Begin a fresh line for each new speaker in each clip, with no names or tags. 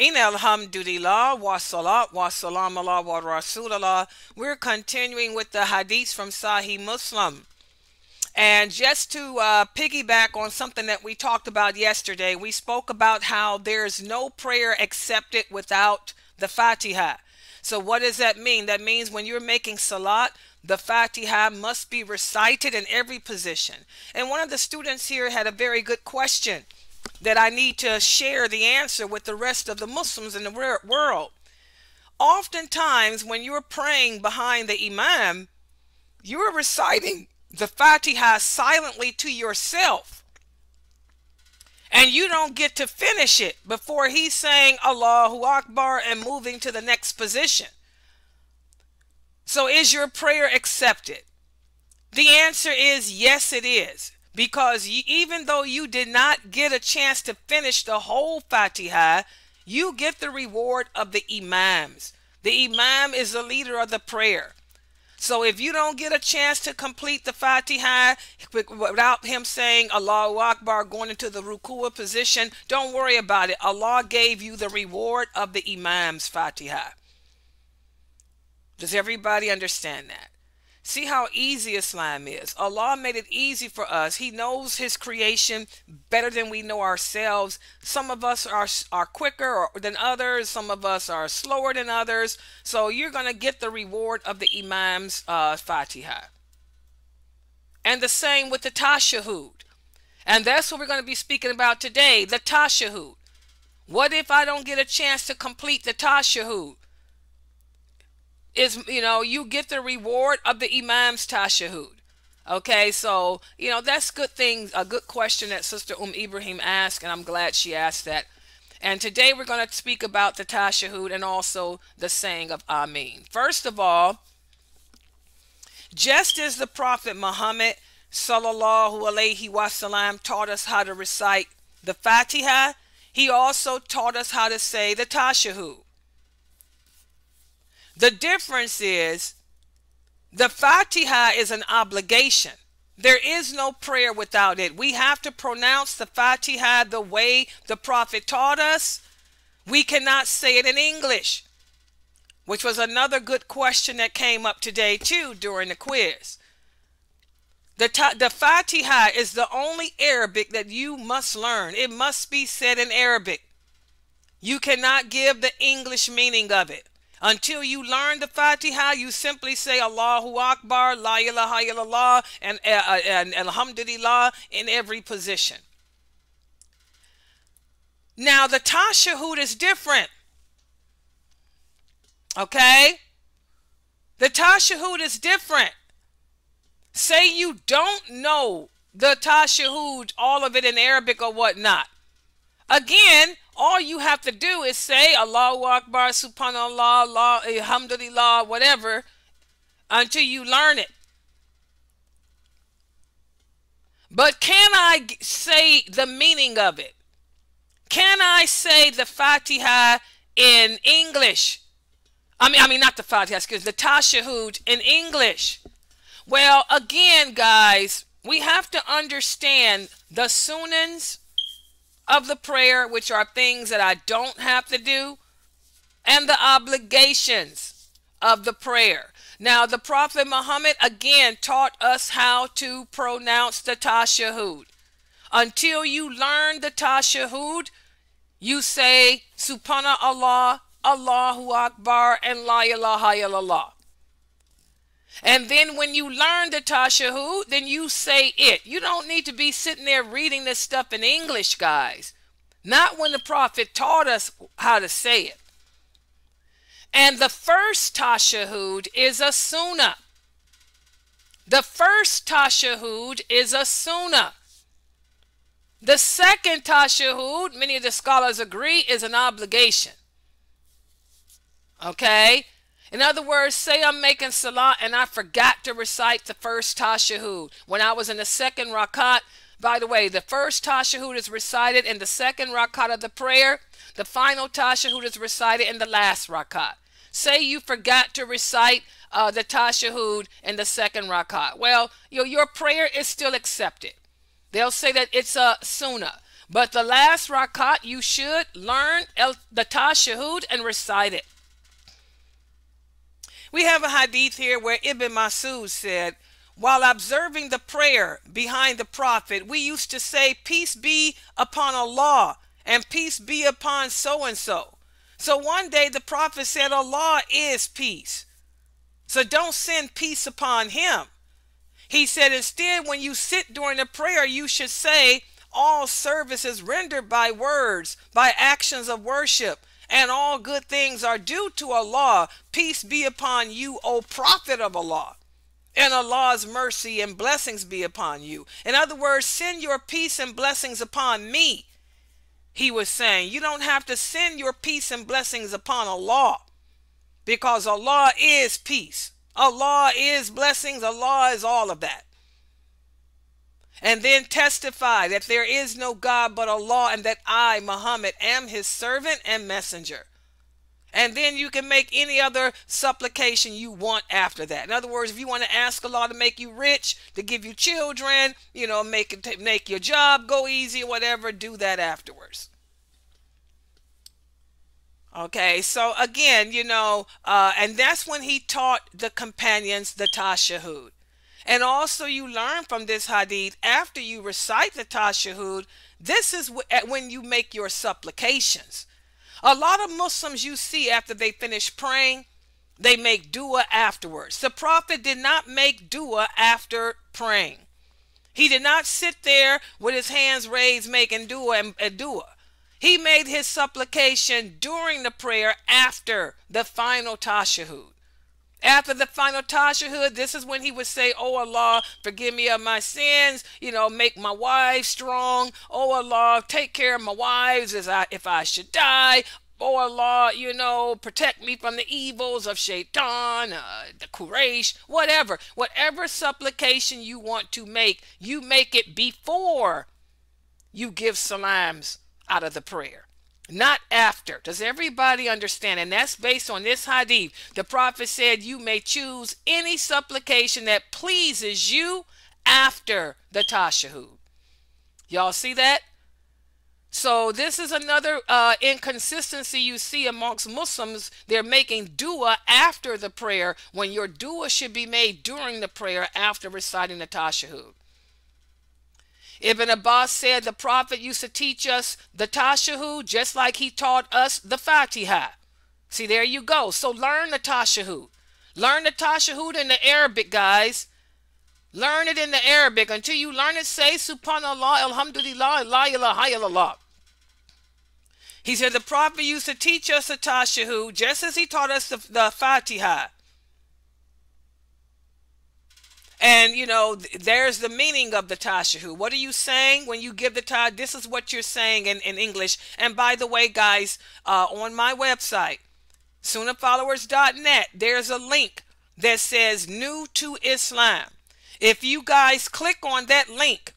In alhamdulillah wa salat wa salam Allah wa rasulallah. We're continuing with the hadiths from Sahih Muslim. And just to uh, piggyback on something that we talked about yesterday, we spoke about how there's no prayer accepted without the Fatiha. So, what does that mean? That means when you're making salat, the Fatiha must be recited in every position. And one of the students here had a very good question that I need to share the answer with the rest of the Muslims in the world. Oftentimes, when you're praying behind the Imam, you're reciting the Fatiha silently to yourself. And you don't get to finish it before he's saying Allahu Akbar and moving to the next position. So, is your prayer accepted? The answer is yes, it is because even though you did not get a chance to finish the whole Fatiha, you get the reward of the Imams. The Imam is the leader of the prayer. So if you don't get a chance to complete the Fatiha without him saying Allahu Akbar going into the ruku'ah position, don't worry about it. Allah gave you the reward of the Imam's Fatiha. Does everybody understand that? See how easy Islam is. Allah made it easy for us. He knows His creation better than we know ourselves. Some of us are, are quicker than others, some of us are slower than others. So you're going to get the reward of the Imam's uh, Fatiha. And the same with the Tashahud. And that's what we're going to be speaking about today the Tashahud. What if I don't get a chance to complete the Tashahud? Is you know you get the reward of the imam's tashahud. Okay so you know that's good thing a good question that sister um ibrahim asked and i'm glad she asked that. And today we're going to speak about the tashahud and also the saying of amin. First of all just as the prophet muhammad sallallahu alaihi wasallam taught us how to recite the fatiha he also taught us how to say the tashahud the difference is the Fatiha is an obligation. There is no prayer without it. We have to pronounce the Fatiha the way the Prophet taught us. We cannot say it in English, which was another good question that came up today, too, during the quiz. The, the Fatiha is the only Arabic that you must learn. It must be said in Arabic. You cannot give the English meaning of it. Until you learn the Fatiha, you simply say Allahu Akbar, La ilaha illallah, and, uh, uh, and Alhamdulillah in every position. Now, the Tashahud is different. Okay? The Tashahud is different. Say you don't know the Tashahud, all of it in Arabic or whatnot. Again, all you have to do is say Allahu Akbar, Subhanallah, Allah, Alhamdulillah, whatever, until you learn it. But can I say the meaning of it? Can I say the Fatiha in English? I mean, I mean not the Fatiha, excuse the Tashahud in English. Well, again, guys, we have to understand the Sunans of the prayer, which are things that I don't have to do, and the obligations of the prayer. Now, the Prophet Muhammad again taught us how to pronounce the Tashahud. Until you learn the Tashahud, you say Subhanallah, Allahu Akbar, and La ilaha illallah. And then when you learn the tashahud, then you say it. You don't need to be sitting there reading this stuff in English, guys. Not when the prophet taught us how to say it. And the first tashahud is a sunnah. The first tashahud is a sunnah. The second tashahud, many of the scholars agree, is an obligation. Okay? In other words, say I'm making salah and I forgot to recite the first tashahud. When I was in the second rakat, by the way, the first tashahud is recited in the second rakat of the prayer. The final tashahud is recited in the last rakat. Say you forgot to recite uh, the tashahud in the second rakat. Well, your, your prayer is still accepted. They'll say that it's a sunnah. But the last rakat, you should learn el, the tashahud and recite it. We have a hadith here where Ibn Masud said, while observing the prayer behind the prophet, we used to say, Peace be upon Allah and peace be upon so and so. So one day the prophet said, Allah is peace. So don't send peace upon him. He said, instead, when you sit during the prayer, you should say, All service is rendered by words, by actions of worship, and all good things are due to Allah. Peace be upon you, O Prophet of Allah and Allah's mercy and blessings be upon you. In other words, send your peace and blessings upon me. He was saying, you don't have to send your peace and blessings upon Allah because Allah is peace. Allah is blessings. Allah is all of that. And then testify that there is no God but Allah and that I, Muhammad, am his servant and messenger. And then you can make any other supplication you want after that. In other words, if you want to ask Allah to make you rich, to give you children, you know, make it make your job go easy or whatever, do that afterwards. Okay, so again, you know, uh, and that's when he taught the companions the tashahud. And also, you learn from this hadith after you recite the tashahud, this is when you make your supplications. A lot of Muslims you see after they finish praying, they make dua afterwards. The Prophet did not make dua after praying. He did not sit there with his hands raised making dua and, dua. He made his supplication during the prayer after the final tashahud. After the final tashahud, this is when he would say, Oh Allah, forgive me of my sins, you know, make my wife strong. Oh Allah, take care of my wives as I if I should die. Oh Allah, you know, protect me from the evils of Shaitan, uh, the Quraysh, whatever. Whatever supplication you want to make, you make it before you give salams out of the prayer not after. Does everybody understand? And that's based on this hadith. The prophet said, You may choose any supplication that pleases you after the tashahud. Y'all see that? So this is another uh, inconsistency you see amongst Muslims. They're making dua after the prayer when your dua should be made during the prayer after reciting the tashahud. Ibn Abbas said the Prophet used to teach us the Tashahud just like he taught us the Fatiha. See, there you go. So learn the Tashahud. Learn the Tashahud in the Arabic, guys. Learn it in the Arabic. Until you learn it, say Subhanallah, Alhamdulillah, La ilaha illallah. He said the Prophet used to teach us the Tashahud just as he taught us the, the Fatiha. And you know, there's the meaning of the tashahu. What are you saying when you give the ta? This is what you're saying in, in English. And by the way, guys, uh, on my website, sunnahfollowers.net, there's a link that says new to Islam. If you guys click on that link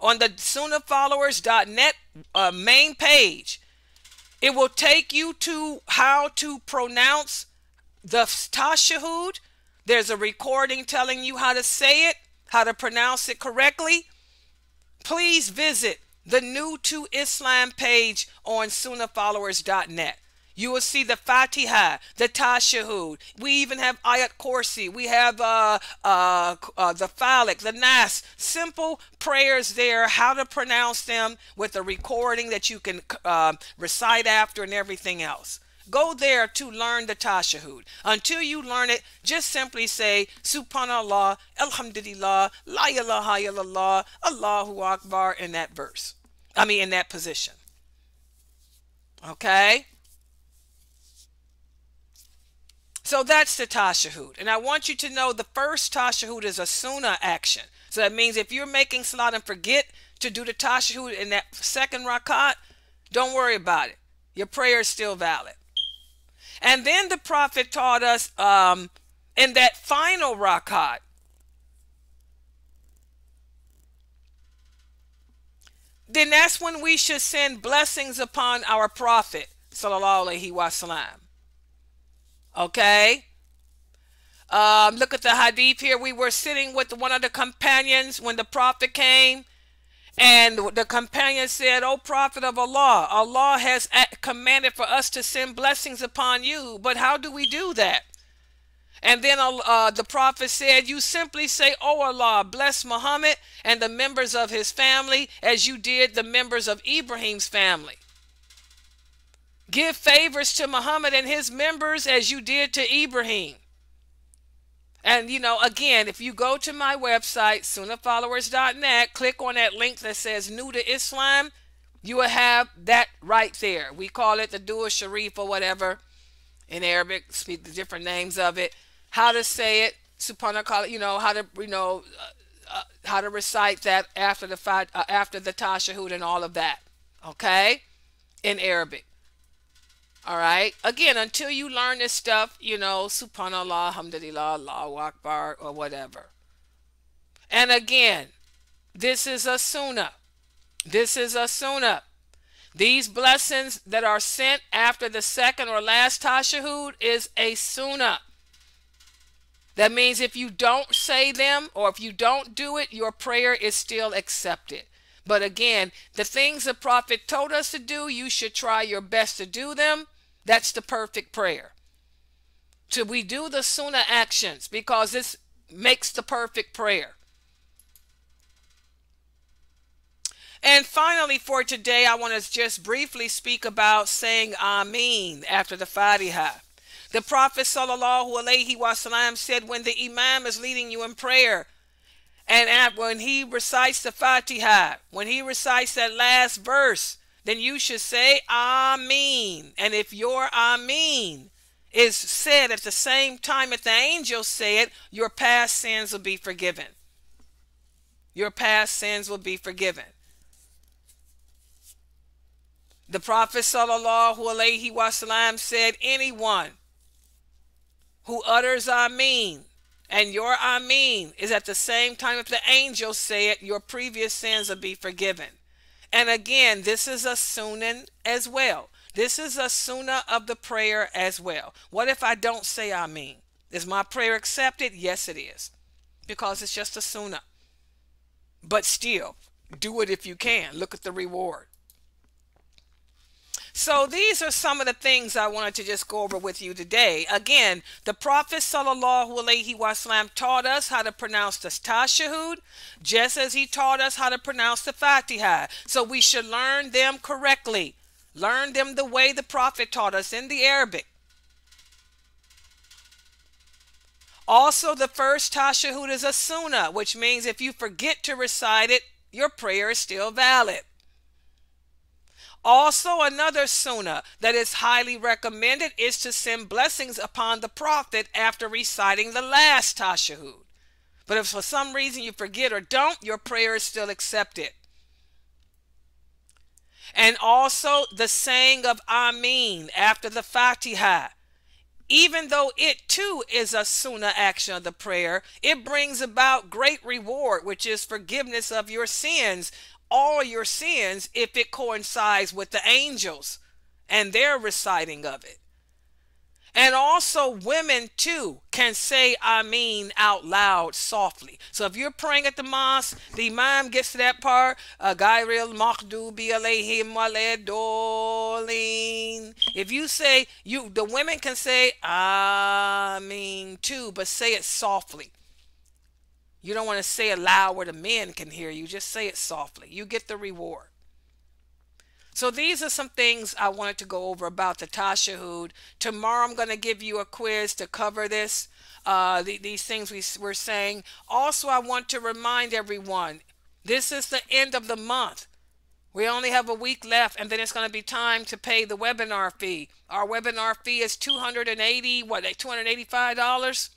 on the sunnahfollowers.net uh, main page, it will take you to how to pronounce the tashahud there's a recording telling you how to say it, how to pronounce it correctly. Please visit the New to Islam page on sunnahfollowers.net. You will see the Fatiha, the Tashahud. We even have Ayat Kursi. We have uh, uh, uh, the Falak, the Nas. Simple prayers there, how to pronounce them with a recording that you can uh, recite after and everything else. Go there to learn the tashahud. Until you learn it, just simply say Subhanallah, Alhamdulillah, La ilaha illallah, Allahu Akbar in that verse. I mean, in that position. Okay? So that's the tashahud. And I want you to know the first tashahud is a sunnah action. So that means if you're making salat and forget to do the tashahud in that second rakat, don't worry about it. Your prayer is still valid. And then the prophet taught us um, in that final rakat. Then that's when we should send blessings upon our prophet, sallallahu alaihi wasallam. Okay. Um, look at the hadith here. We were sitting with one of the companions when the prophet came, And the companion said, O prophet of Allah, Allah has commanded for us to send blessings upon you, but how do we do that? And then uh, the prophet said, You simply say, Allah, bless Muhammad and the members of his family as you did the members of Ibrahim's family. Give favors to Muhammad and his members as you did to Ibrahim. And you know, again, if you go to my website, sunnahfollowers.net, click on that link that says new to Islam, you will have that right there. We call it the Dua Sharif or whatever in Arabic, speak the different names of it how to say it, subhanallah, you know, how to, you know, uh, uh, how to recite that after the uh, after the tashahud and all of that. Okay? In Arabic. All right. Again, until you learn this stuff, you know, subhanallah, alhamdulillah, Allahu Akbar, or whatever. And again, this is a sunnah. This is a sunnah. These blessings that are sent after the second or last tashahud is a sunnah. That means if you don't say them or if you don't do it, your prayer is still accepted. But again, the things the prophet told us to do, you should try your best to do them. That's the perfect prayer. So we do the sunnah actions because this makes the perfect prayer. And finally, for today, I want to just briefly speak about saying Amin after the Fatiha. The Prophet sallallahu alaihi wasallam said, when the Imam is leading you in prayer, and when he recites the Fatiha, when he recites that last verse, then you should say Ameen. And if your Ameen is said at the same time that the angels say it, your past sins will be forgiven. Your past sins will be forgiven. The Prophet sallallahu alaihi wasallam said, anyone who utters Amen, and your Amen is at the same time if the angels say it, your previous sins will be forgiven. And again, this is a sunan as well. This is a sunnah of the prayer as well. What if I don't say Amen? Is my prayer accepted? Yes, it is. Because it's just a sunnah. But still, do it if you can. Look at the reward. So these are some of the things I wanted to just go over with you today. Again, the Prophet sallallahu alaihi wasallam taught us how to pronounce the tashahud, just as he taught us how to pronounce the Fatiha. So we should learn them correctly. Learn them the way the Prophet taught us in the Arabic. Also, the first tashahud is a sunnah, which means if you forget to recite it, your prayer is still valid. Also, another sunnah that is highly recommended is to send blessings upon the prophet after reciting the last tashahud. But if for some reason you forget or don't, your prayer is still accepted. And also the saying of Amin after the Fatiha. Even though it too is a sunnah action of the prayer, it brings about great reward, which is forgiveness of your sins all your sins if it coincides with the angels and their reciting of it. And also, women too can say Amin out loud softly. So if you're praying at the mosque, the Imam gets to that part, uh, Gairil Makhdubi alayhim waledolin. If you say, you the women can say Amin too, but say it softly. You don't want to say it loud where the men can hear you. Just say it softly. You get the reward. So these are some things I wanted to go over about the tashahud. Tomorrow I'm going to give you a quiz to cover this, uh, the, these things we were saying. Also, I want to remind everyone, this is the end of the month. We only have a week left, and then it's going to be time to pay the webinar fee. Our webinar fee is 280 what, $285?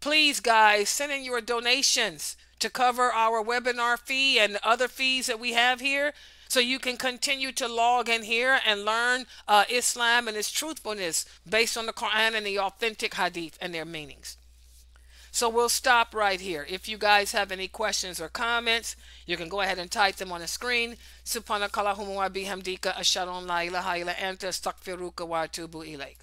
Please, guys, send in your donations to cover our webinar fee and other fees that we have here so you can continue to log in here and learn uh, Islam and its truthfulness based on the Quran and the authentic hadith and their meanings. So we'll stop right here. If you guys have any questions or comments, you can go ahead and type them on the screen. Subhanakallahumma wa bihamdika ashhadu an la ilaha illa anta astaghfiruka wa atubu ilaik.